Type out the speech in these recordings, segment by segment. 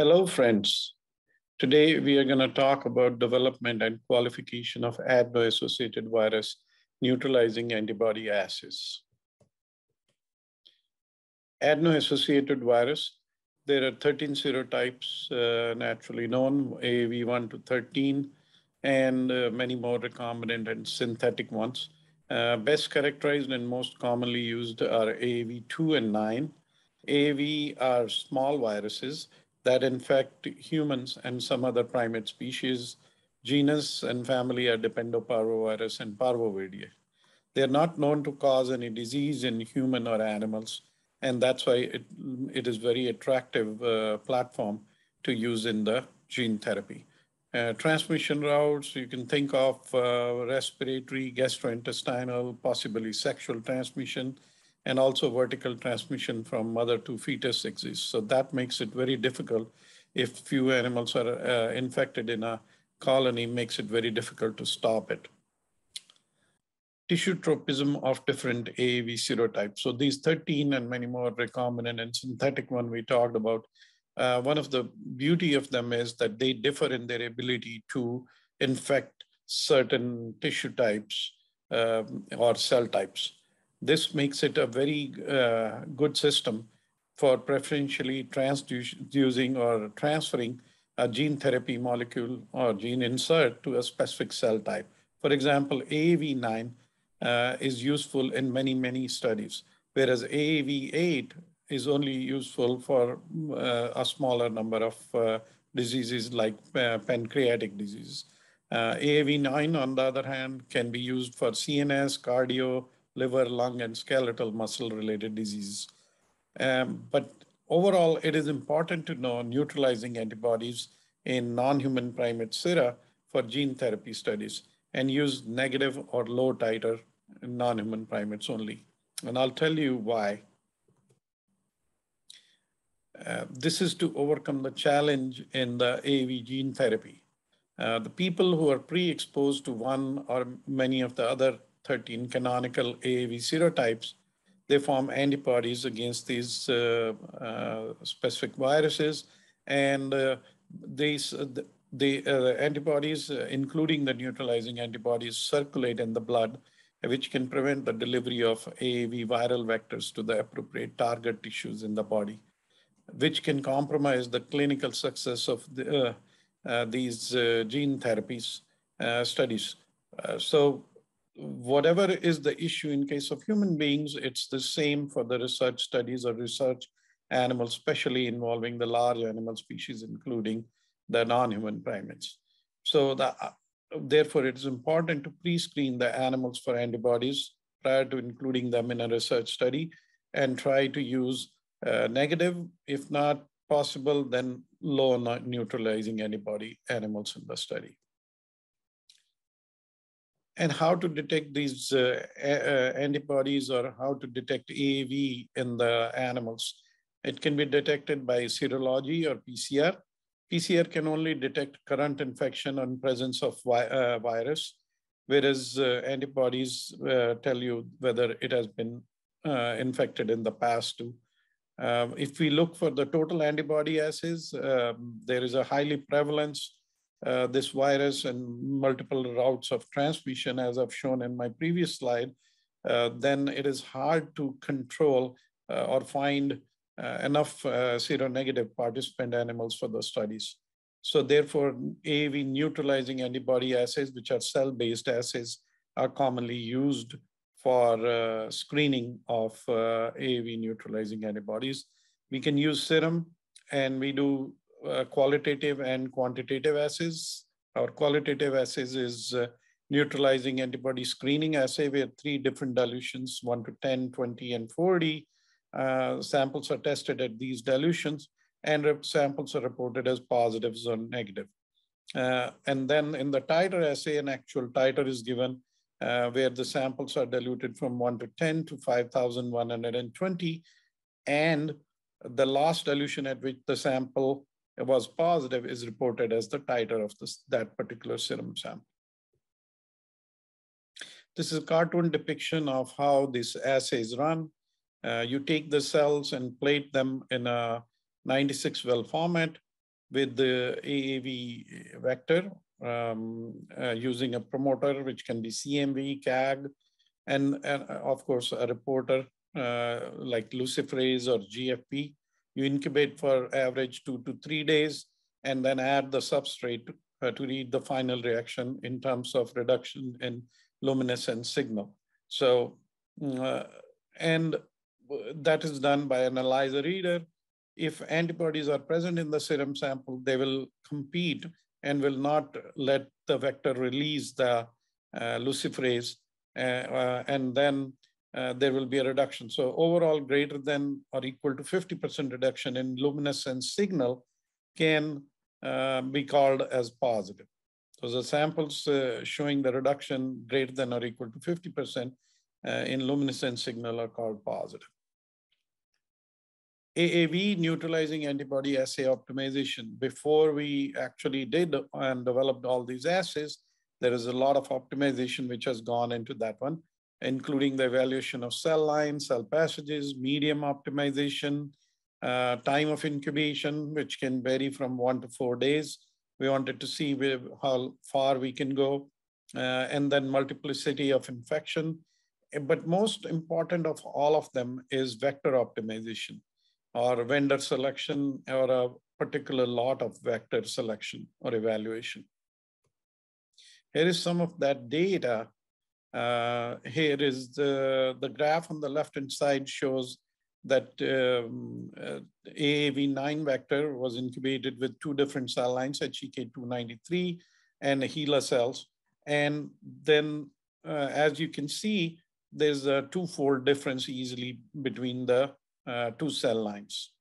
Hello, friends. Today, we are going to talk about development and qualification of adeno-associated virus neutralizing antibody assays. Adeno-associated virus, there are 13 serotypes uh, naturally known, AAV1 to 13, and uh, many more recombinant and synthetic ones. Uh, best characterized and most commonly used are AAV2 and 9. AAV are small viruses that infect humans and some other primate species. Genus and family are Dependoparvovirus and Parvoviride. They're not known to cause any disease in human or animals, and that's why it, it is very attractive uh, platform to use in the gene therapy. Uh, transmission routes, you can think of uh, respiratory, gastrointestinal, possibly sexual transmission, and also vertical transmission from mother to fetus exists. So that makes it very difficult if few animals are uh, infected in a colony, makes it very difficult to stop it. Tissue tropism of different AAV serotypes. So these 13 and many more recombinant and synthetic one we talked about, uh, one of the beauty of them is that they differ in their ability to infect certain tissue types um, or cell types. This makes it a very uh, good system for preferentially transducing or transferring a gene therapy molecule or gene insert to a specific cell type. For example, AAV9 uh, is useful in many, many studies, whereas AAV8 is only useful for uh, a smaller number of uh, diseases like uh, pancreatic disease. Uh, AAV9, on the other hand, can be used for CNS, cardio, liver, lung, and skeletal muscle related diseases. Um, but overall, it is important to know neutralizing antibodies in non-human primate sera for gene therapy studies and use negative or low titer non-human primates only. And I'll tell you why. Uh, this is to overcome the challenge in the AAV gene therapy. Uh, the people who are pre-exposed to one or many of the other 13 canonical AAV serotypes, they form antibodies against these uh, uh, specific viruses. And uh, these, uh, the antibodies, uh, including the neutralizing antibodies, circulate in the blood, which can prevent the delivery of AAV viral vectors to the appropriate target tissues in the body, which can compromise the clinical success of the, uh, these gene therapies studies. so whatever is the issue in case of human beings, it's the same for the research studies or research animals, especially involving the large animal species, including the non-human primates. So the, uh, therefore, it is important to pre-screen the animals for antibodies prior to including them in a research study and try to use uh, negative, if not possible, then low neutralizing antibody animals in the study and how to detect these uh, uh, antibodies or how to detect AAV in the animals. It can be detected by serology or PCR. PCR can only detect current infection and presence of vi uh, virus, whereas uh, antibodies uh, tell you whether it has been uh, infected in the past too. Um, if we look for the total antibody assays, um, there is a highly prevalence uh, this virus and multiple routes of transmission, as I've shown in my previous slide, uh, then it is hard to control uh, or find uh, enough uh, seronegative participant animals for those studies. So therefore, AAV neutralizing antibody assays, which are cell-based assays, are commonly used for screening of AAV neutralizing antibodies. We can use serum and we do uh, qualitative and quantitative assays. Our qualitative assays is uh, neutralizing antibody screening assay with three different dilutions, 1 to 10, 20, and 40. Uh, samples are tested at these dilutions, and samples are reported as positives or negative. Uh, and then in the titer assay, an actual titer is given uh, where the samples are diluted from 1 to 10 to 5,120. And the last dilution at which the sample was positive is reported as the titer of this, that particular serum sample. This is a cartoon depiction of how this assay is run. Uh, you take the cells and plate them in a 96 well format. with the AAV vector um, uh, using a promoter, which can be CMV, CAG, and, and of course, a reporter uh, like luciferase or GFP. You incubate for average two to three days and then add the substrate uh, to read the final reaction in terms of reduction in luminescence signal. So, uh, and that is done by an ELISA reader. If antibodies are present in the serum sample, they will compete and will not let the vector release the uh, luciferase, uh, uh, and then uh, there will be a reduction. So overall, greater than or equal to 50% reduction in luminescence signal can uh, be called as positive. So the samples uh, showing the reduction greater than or equal to 50% in luminescence signal are called positive. AAV neutralizing antibody assay optimization. Before we actually did and developed all these assays, there is a lot of optimization which has gone into that one, including the evaluation of cell lines, cell passages, medium optimization, uh, time of incubation, which can vary from one to four days. We wanted to see how far we can go, uh, and then multiplicity of infection. But most important of all of them is vector optimization or vendor selection or a particular lot of vector selection or evaluation. Here is some of that data. Uh, here is the, the graph on the left-hand side shows that um, uh, AAV9 vector was incubated with two different cell lines, HEK293 and HeLa cells. And then, uh, as you can see, there's a two-fold difference easily between the uh, two cell lines.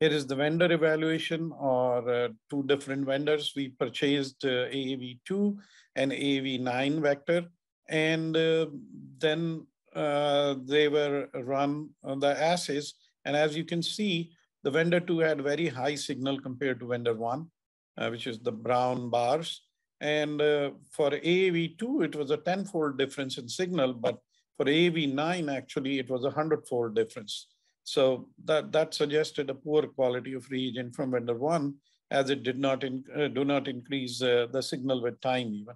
Here is the vendor evaluation or uh, two different vendors. We purchased uh, AAV2 and AAV9 vector. And uh, then they were run on the assays. And as you can see, the vendor two had very high signal compared to vendor one, uh, which is the brown bars. And uh, for AAV2, it was a tenfold difference in signal, but for AAV9, actually, it was a hundredfold difference. So that, that suggested a poor quality of reagent from vendor one, as it did not in, uh, do not increase uh, the signal with time even.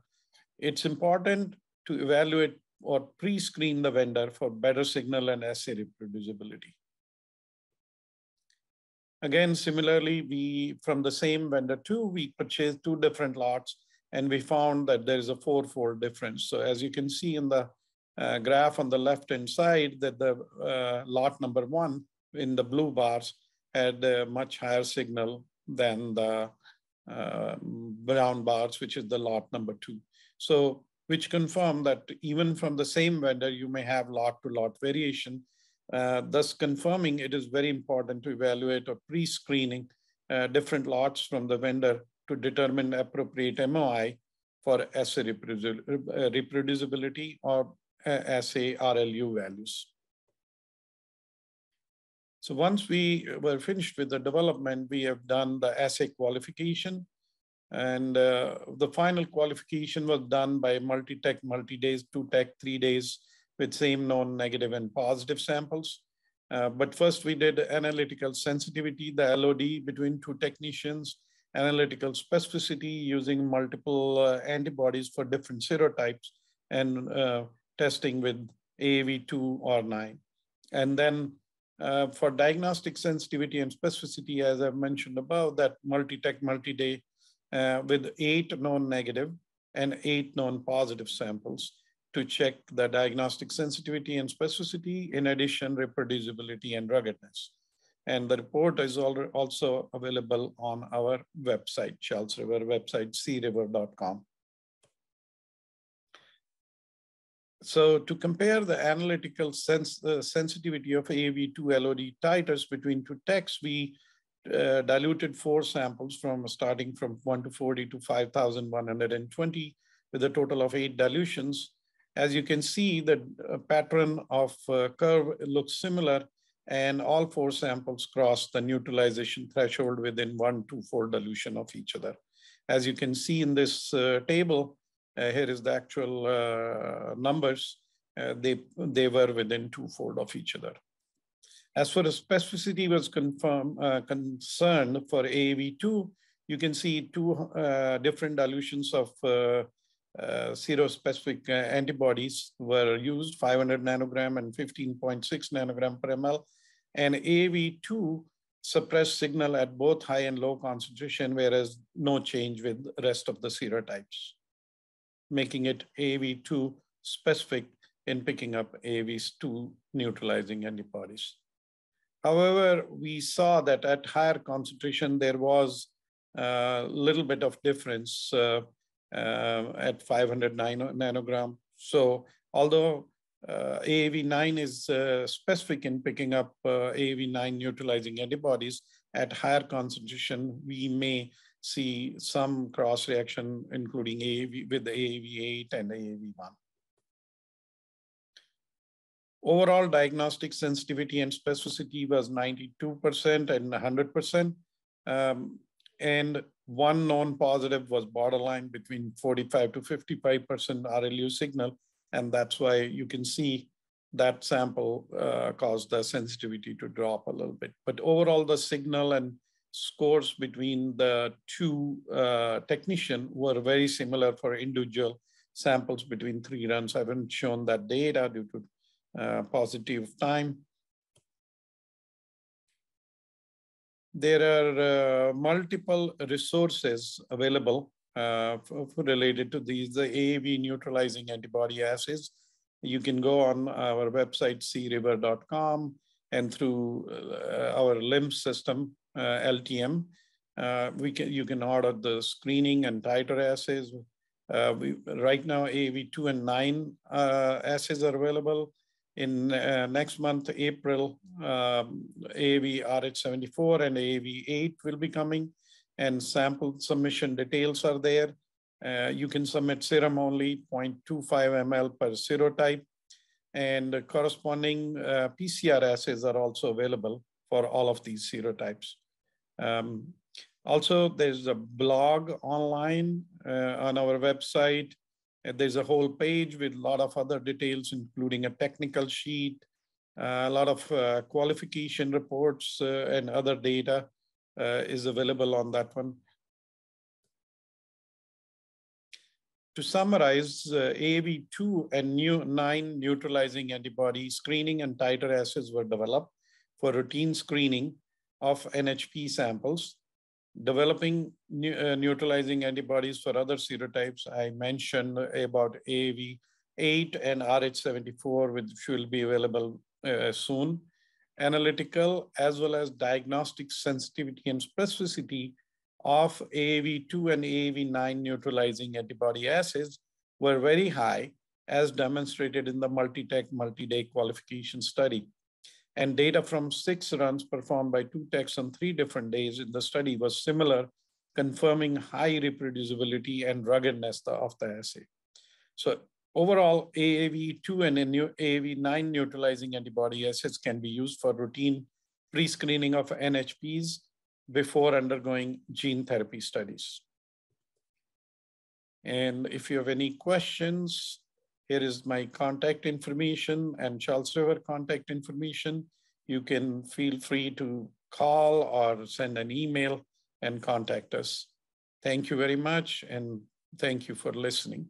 It's important to evaluate or pre-screen the vendor for better signal and assay reproducibility. Again, similarly, we from the same vendor two, we purchased two different lots and we found that there is a four-fold difference. So as you can see in the uh, graph on the left-hand side that the uh, lot number one in the blue bars had a much higher signal than the uh, brown bars, which is the lot number two. So, which confirm that even from the same vendor, you may have lot to lot variation, uh, thus confirming it is very important to evaluate or pre-screening uh, different lots from the vendor to determine appropriate MOI for assay reproducibility or assay RLU values. So once we were finished with the development, we have done the assay qualification. And uh, the final qualification was done by multi-tech, multi-days, two-tech, three days with same known negative and positive samples. Uh, but first we did analytical sensitivity, the LOD between two technicians, analytical specificity using multiple uh, antibodies for different serotypes, and uh, testing with AAV2 or 9. And then uh, for diagnostic sensitivity and specificity, as I've mentioned above, that multi-tech, multi-day uh, with eight known negative and eight known positive samples to check the diagnostic sensitivity and specificity, in addition, reproducibility and ruggedness. And the report is also available on our website, Charles River website, criver.com. So to compare the analytical sense, uh, sensitivity of AAV2 LOD titers between two texts, we uh, diluted four samples from starting from 1 to 40 to 5,120 with a total of eight dilutions. As you can see, the uh, pattern of uh, curve looks similar and all four samples cross the neutralization threshold within one to four dilution of each other. As you can see in this uh, table, here is the actual uh, numbers. Uh, they, they were within twofold of each other. As far as specificity was confirmed, uh, concerned for AAV2, you can see two uh, different dilutions of uh, uh, serospecific uh, antibodies were used, 500 nanogram and 15.6 nanogram per ml. And AAV2 suppressed signal at both high and low concentration, whereas no change with the rest of the serotypes, making it AAV2 specific in picking up AAV2 neutralizing antibodies. However, we saw that at higher concentration, there was a little bit of difference uh, uh, at 500 nanogram. So although uh, AAV9 is uh, specific in picking up uh, AAV9 neutralizing antibodies at higher concentration, we may see some cross reaction, including AAV with AAV8 and AAV1. Overall diagnostic sensitivity and specificity was 92% and 100%. Um, and one non-positive was borderline between 45 to 55% RLU signal. And that's why you can see that sample uh, caused the sensitivity to drop a little bit. But overall, the signal and scores between the two uh, technician were very similar for individual samples between three runs. I haven't shown that data due to uh, positive time. There are uh, multiple resources available uh, for, for related to these, the AAV neutralizing antibody assays. You can go on our website, criver.com, and through uh, our LIMS system, LTM, uh, we can, you can order the screening and titer assays. Uh, we, right now, AAV2 and 9 assays are available in uh, next month, April, um, AAV RH74 and AAV8 will be coming and sample submission details are there. Uh, you can submit serum only 0.25 ml per serotype and corresponding uh, PCR assays are also available for all of these serotypes. Um, also, there's a blog online uh, on our website there's a whole page with a lot of other details, including a technical sheet, uh, a lot of uh, qualification reports uh, and other data uh, is available on that one. To summarize, uh, AAV2 and new nine neutralizing antibody screening and titer assays were developed for routine screening of NHP samples developing uh, neutralizing antibodies for other serotypes. I mentioned about AAV8 and RH74, which will be available uh, soon. Analytical as well as diagnostic sensitivity and specificity of AAV2 and AAV9 neutralizing antibody assays were very high as demonstrated in the multi-tech multi-day qualification study. And data from six runs performed by two techs on three different days in the study was similar, confirming high reproducibility and ruggedness of the assay. So overall, AAV2 and AAV9 neutralizing antibody assays can be used for routine pre-screening of NHPs before undergoing gene therapy studies. And if you have any questions, here is my contact information and Charles River contact information. You can feel free to call or send an email and contact us. Thank you very much and thank you for listening.